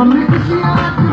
mummy खुशियाँ